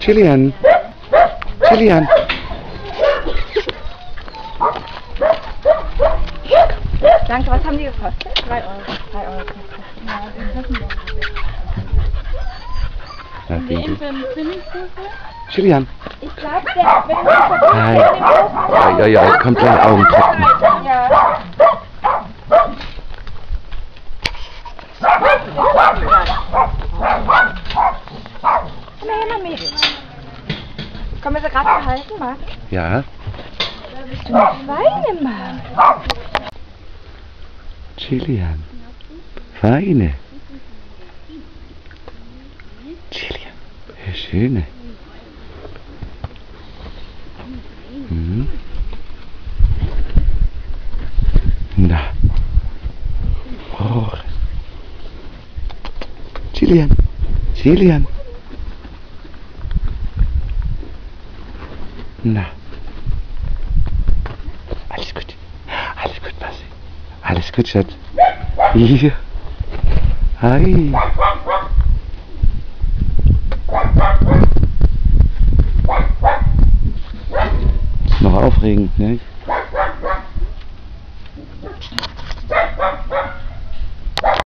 Chilean. Chilean. Danke, was haben die gekostet? 3 Euro. 3 Euro. Ja, Wir Swimmingpool. Chilean. Ich glaube, der, das Hi. Ja, ja, ja, kommt gleich Augentropfen. Her, mal. Können wir sie gerade behalten, Marc? Ja. Du musst weinen, Marc. Chilean. Feine. Chilean. Ja, schöne. Mhm. Na. Oh. Chilean. Chilean. Na. Alles gut. Alles gut, Basti. Alles gut, Schatz. Ja. Hi. Noch aufregend, nicht?